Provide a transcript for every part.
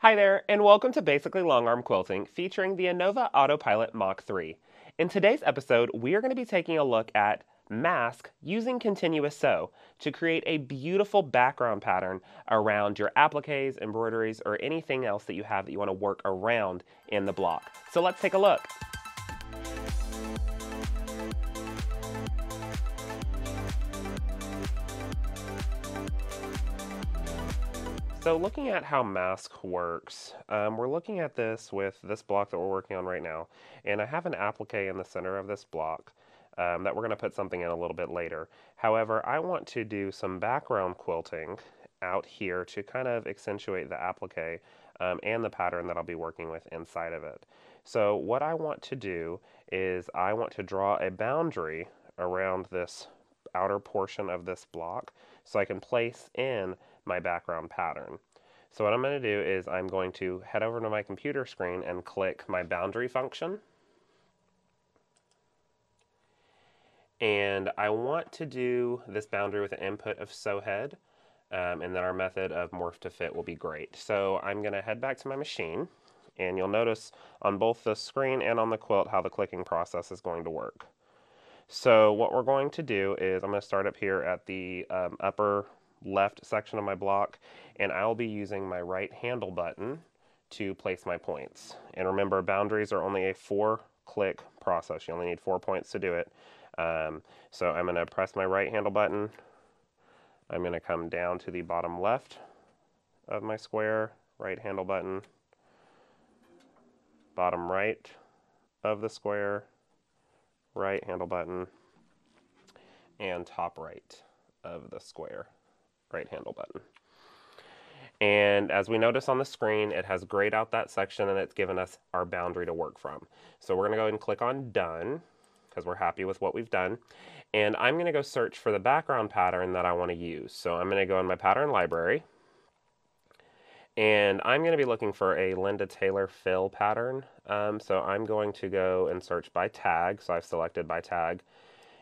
Hi there, and welcome to Basically Longarm Quilting featuring the Innova Autopilot Mach 3. In today's episode, we are going to be taking a look at mask using continuous sew to create a beautiful background pattern around your appliques, embroideries, or anything else that you have that you want to work around in the block. So let's take a look. So looking at how mask works, um, we're looking at this with this block that we're working on right now. And I have an applique in the center of this block um, that we're going to put something in a little bit later. However, I want to do some background quilting out here to kind of accentuate the applique um, and the pattern that I'll be working with inside of it. So what I want to do is I want to draw a boundary around this outer portion of this block so I can place in my background pattern. So what I'm going to do is I'm going to head over to my computer screen and click my boundary function. And I want to do this boundary with an input of sew head, um, and then our method of morph to fit will be great. So I'm going to head back to my machine, and you'll notice on both the screen and on the quilt how the clicking process is going to work. So what we're going to do is I'm going to start up here at the um, upper left section of my block, and I'll be using my right handle button to place my points. And remember, boundaries are only a four click process. You only need four points to do it. Um, so I'm going to press my right handle button. I'm going to come down to the bottom left of my square, right handle button, bottom right of the square, right handle button, and top right of the square right handle button. And as we notice on the screen, it has grayed out that section and it's given us our boundary to work from. So we're gonna go ahead and click on done because we're happy with what we've done. And I'm gonna go search for the background pattern that I wanna use. So I'm gonna go in my pattern library and I'm going to be looking for a Linda Taylor fill pattern. Um, so I'm going to go and search by tag. So I've selected by tag.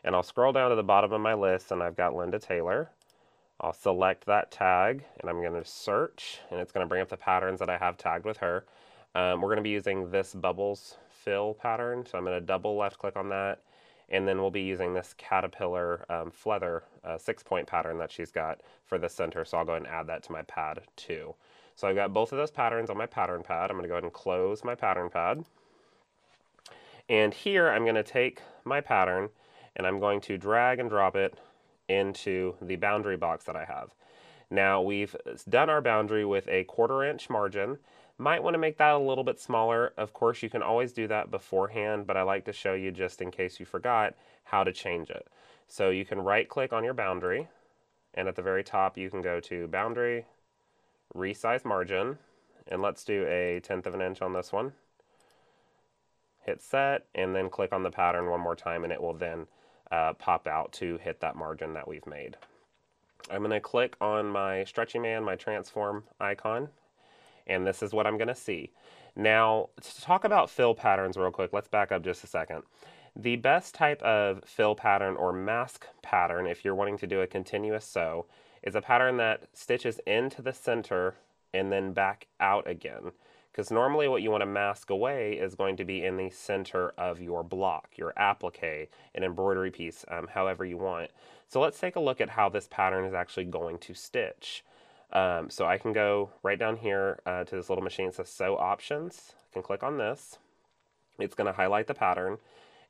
And I'll scroll down to the bottom of my list and I've got Linda Taylor. I'll select that tag and I'm going to search and it's going to bring up the patterns that I have tagged with her. Um, we're going to be using this bubbles fill pattern. So I'm going to double left click on that and then we'll be using this caterpillar um, feather uh, six point pattern that she's got for the center. So I'll go and add that to my pad too. So I've got both of those patterns on my pattern pad. I'm going to go ahead and close my pattern pad. And here I'm going to take my pattern and I'm going to drag and drop it into the boundary box that I have. Now we've done our boundary with a quarter inch margin. Might want to make that a little bit smaller. Of course, you can always do that beforehand, but I like to show you just in case you forgot how to change it. So you can right click on your boundary and at the very top you can go to boundary, resize margin, and let's do a tenth of an inch on this one. Hit set and then click on the pattern one more time and it will then uh, pop out to hit that margin that we've made. I'm going to click on my Stretchy Man, my transform icon, and this is what I'm going to see. Now, to talk about fill patterns real quick, let's back up just a second. The best type of fill pattern or mask pattern, if you're wanting to do a continuous sew, is a pattern that stitches into the center and then back out again. Because normally what you want to mask away is going to be in the center of your block, your applique, an embroidery piece, um, however you want. So let's take a look at how this pattern is actually going to stitch. Um, so I can go right down here uh, to this little machine that says Sew Options. I can click on this. It's going to highlight the pattern.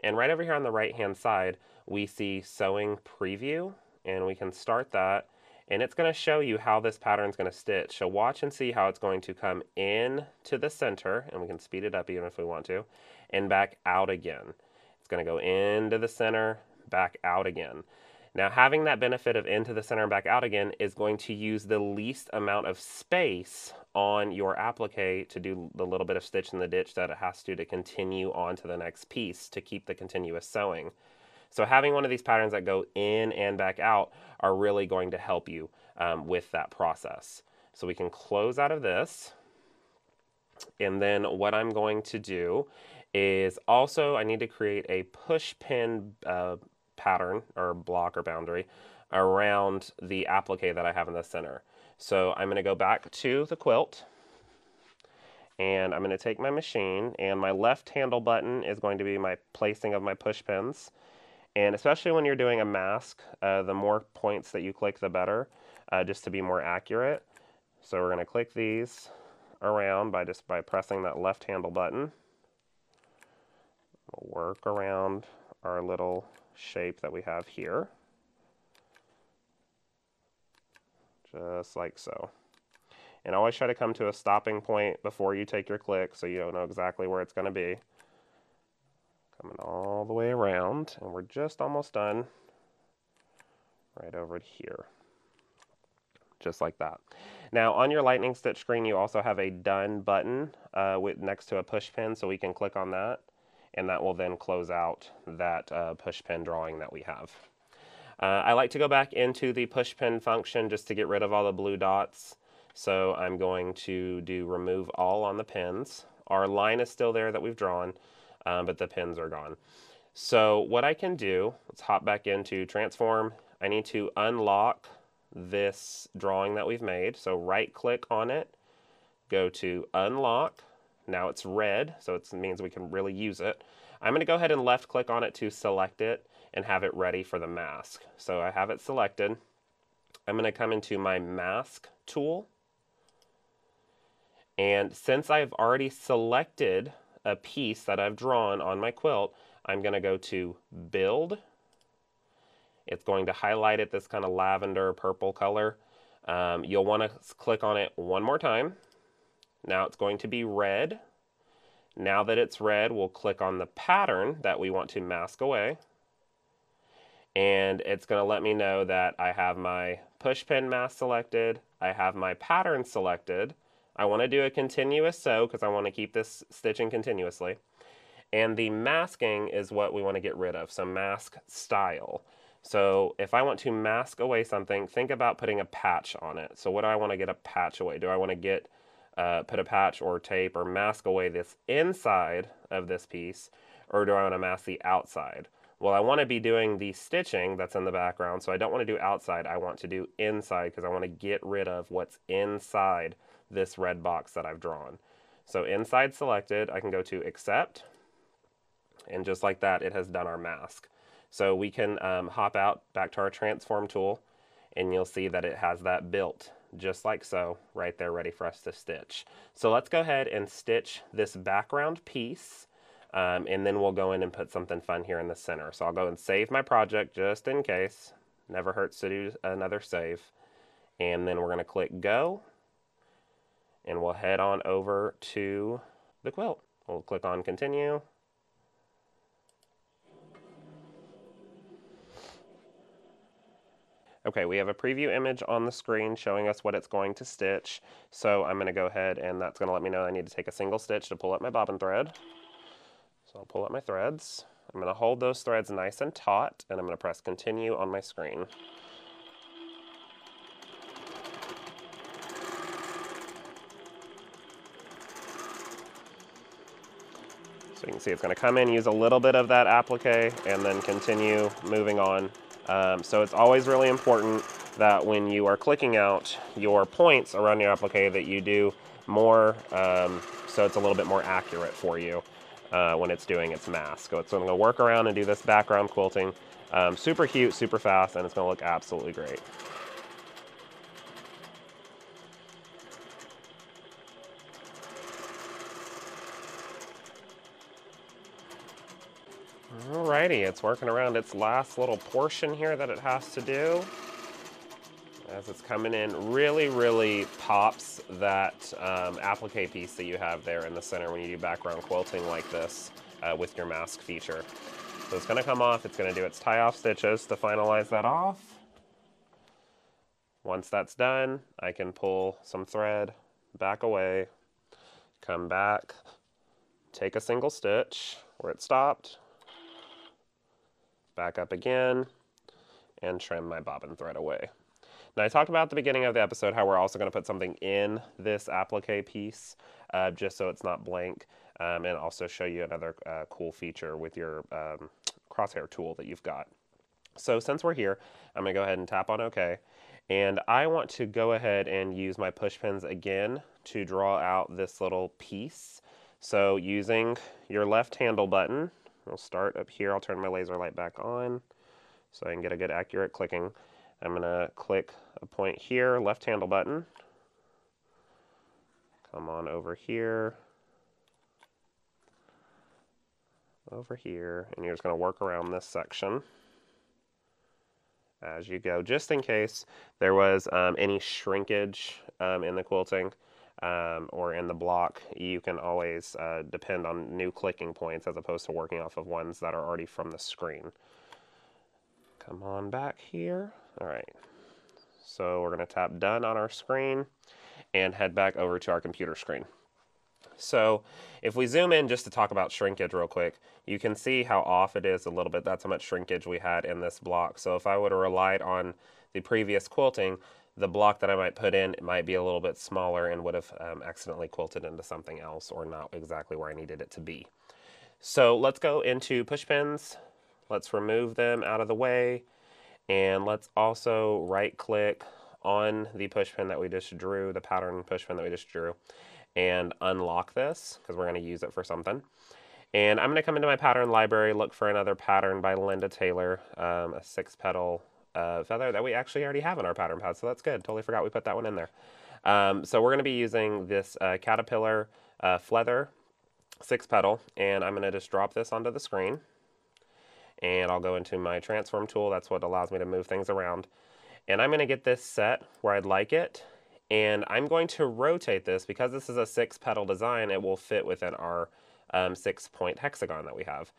And right over here on the right hand side, we see Sewing Preview. And we can start that and it's going to show you how this pattern is going to stitch. So watch and see how it's going to come in to the center, and we can speed it up even if we want to, and back out again. It's going to go into the center, back out again. Now having that benefit of into the center and back out again is going to use the least amount of space on your applique to do the little bit of stitch in the ditch that it has to to continue on to the next piece to keep the continuous sewing. So having one of these patterns that go in and back out are really going to help you um, with that process. So we can close out of this. And then what I'm going to do is also I need to create a push pin uh, pattern or block or boundary around the applique that I have in the center. So I'm going to go back to the quilt And I'm going to take my machine, and my left handle button is going to be my placing of my push pins. And especially when you're doing a mask, uh, the more points that you click, the better, uh, just to be more accurate. So we're going to click these around by just by pressing that left handle button. We'll work around our little shape that we have here. Just like so. And always try to come to a stopping point before you take your click so you don't know exactly where it's going to be. Coming all the way around, and we're just almost done. Right over here. Just like that. Now, on your lightning stitch screen, you also have a done button uh, with, next to a push pin, so we can click on that, and that will then close out that uh, push pin drawing that we have. Uh, I like to go back into the push pin function just to get rid of all the blue dots. So I'm going to do remove all on the pins. Our line is still there that we've drawn, um, but the pins are gone. So what I can do, let's hop back into transform. I need to unlock this drawing that we've made. So right click on it, go to unlock. Now it's red, so it means we can really use it. I'm going to go ahead and left click on it to select it and have it ready for the mask. So I have it selected. I'm going to come into my mask tool. And since I've already selected a piece that I've drawn on my quilt, I'm going to go to Build. It's going to highlight it this kind of lavender purple color. Um, you'll want to click on it one more time. Now it's going to be red. Now that it's red, we'll click on the pattern that we want to mask away. And it's going to let me know that I have my push pin mask selected. I have my pattern selected. I want to do a continuous sew because I want to keep this stitching continuously. And the masking is what we want to get rid of, so mask style. So if I want to mask away something, think about putting a patch on it. So what do I want to get a patch away? Do I want to get uh, put a patch or tape or mask away this inside of this piece, or do I want to mask the outside? Well, I want to be doing the stitching that's in the background, so I don't want to do outside. I want to do inside because I want to get rid of what's inside this red box that I've drawn. So inside selected, I can go to accept, and just like that, it has done our mask. So we can um, hop out back to our transform tool, and you'll see that it has that built just like so, right there ready for us to stitch. So let's go ahead and stitch this background piece, um, and then we'll go in and put something fun here in the center. So I'll go and save my project just in case. Never hurts to do another save. And then we're going to click go, and we'll head on over to the quilt. We'll click on continue. Okay, we have a preview image on the screen showing us what it's going to stitch. So I'm going to go ahead and that's going to let me know I need to take a single stitch to pull up my bobbin thread. So I'll pull up my threads. I'm going to hold those threads nice and taut and I'm going to press continue on my screen. So you can see it's going to come in, use a little bit of that applique, and then continue moving on. Um, so it's always really important that when you are clicking out your points around your applique that you do more, um, so it's a little bit more accurate for you uh, when it's doing its mask. So it's I'm going to work around and do this background quilting. Um, super cute, super fast, and it's going to look absolutely great. Alrighty, it's working around its last little portion here that it has to do. As it's coming in, really, really pops that um, applique piece that you have there in the center when you do background quilting like this uh, with your mask feature. So it's going to come off, it's going to do its tie-off stitches to finalize that off. Once that's done, I can pull some thread back away, come back, take a single stitch where it stopped, back up again, and trim my bobbin thread away. Now I talked about at the beginning of the episode how we're also going to put something in this applique piece, uh, just so it's not blank, um, and also show you another uh, cool feature with your um, crosshair tool that you've got. So since we're here, I'm going to go ahead and tap on OK, And I want to go ahead and use my push pins again to draw out this little piece. So using your left handle button, we'll start up here. I'll turn my laser light back on so I can get a good accurate clicking. I'm going to click a point here, left handle button. Come on over here. Over here, and you're just going to work around this section as you go, just in case there was um, any shrinkage um, in the quilting um, or in the block. You can always uh, depend on new clicking points as opposed to working off of ones that are already from the screen. Come on back here. All right. So we're going to tap done on our screen and head back over to our computer screen. So if we zoom in just to talk about shrinkage real quick, you can see how off it is a little bit. That's how much shrinkage we had in this block. So if I would have relied on the previous quilting, the block that I might put in it might be a little bit smaller and would have um, accidentally quilted into something else or not exactly where I needed it to be. So let's go into push pins. Let's remove them out of the way. And let's also right click on the push pin that we just drew, the pattern push pin that we just drew and unlock this because we're going to use it for something. And I'm going to come into my pattern library, look for another pattern by Linda Taylor, um, a six petal uh, feather that we actually already have in our pattern pad. So that's good. Totally forgot we put that one in there. Um, so we're going to be using this uh, caterpillar uh, feather six petal, and I'm going to just drop this onto the screen. And I'll go into my transform tool. That's what allows me to move things around. And I'm going to get this set where I'd like it. And I'm going to rotate this because this is a six petal design, it will fit within our um, six point hexagon that we have.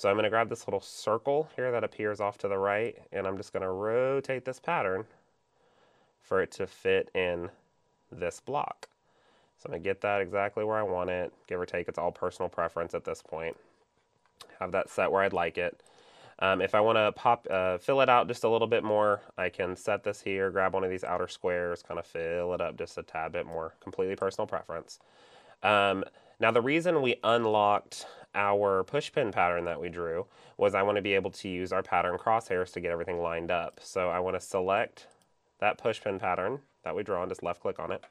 So I'm going to grab this little circle here that appears off to the right, and I'm just going to rotate this pattern for it to fit in this block. So I'm going to get that exactly where I want it, give or take, it's all personal preference at this point. Have that set where I'd like it. Um, if I want to pop, uh, fill it out just a little bit more, I can set this here, grab one of these outer squares, kind of fill it up just a tad bit more, completely personal preference. Um, now the reason we unlocked our push pin pattern that we drew was I want to be able to use our pattern crosshairs to get everything lined up. So I want to select that push pin pattern that we draw and just left click on it.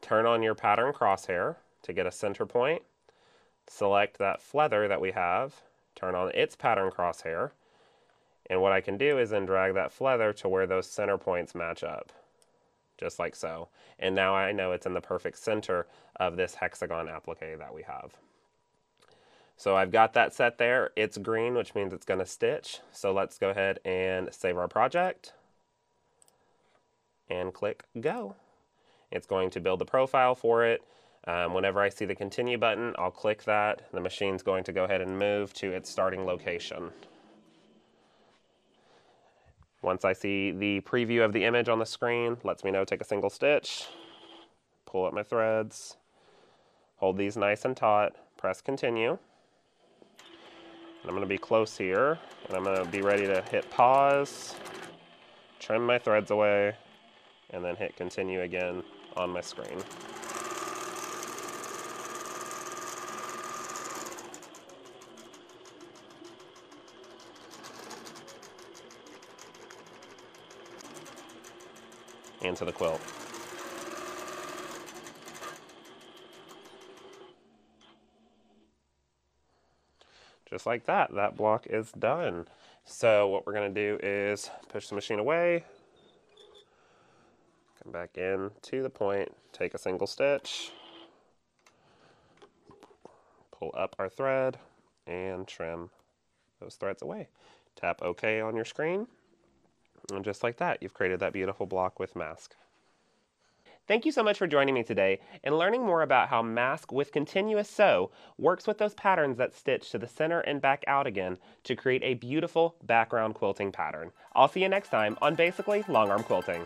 Turn on your pattern crosshair to get a center point. Select that feather that we have turn on its pattern crosshair. And what I can do is then drag that feather to where those center points match up, just like so. And now I know it's in the perfect center of this hexagon applique that we have. So I've got that set there. It's green, which means it's going to stitch. So let's go ahead and save our project and click go. It's going to build the profile for it. Um, whenever I see the continue button, I'll click that. The machine's going to go ahead and move to its starting location. Once I see the preview of the image on the screen, lets me know take a single stitch, pull up my threads, hold these nice and taut, press continue. And I'm to be close here, and I'm to be ready to hit pause, trim my threads away, and then hit continue again on my screen. Into the quilt. Just like that, that block is done. So what we're gonna do is push the machine away, come back in to the point, take a single stitch, pull up our thread, and trim those threads away. Tap OK on your screen, and just like that, you've created that beautiful block with mask. Thank you so much for joining me today and learning more about how mask with continuous sew works with those patterns that stitch to the center and back out again to create a beautiful background quilting pattern. I'll see you next time on Basically Long Arm Quilting.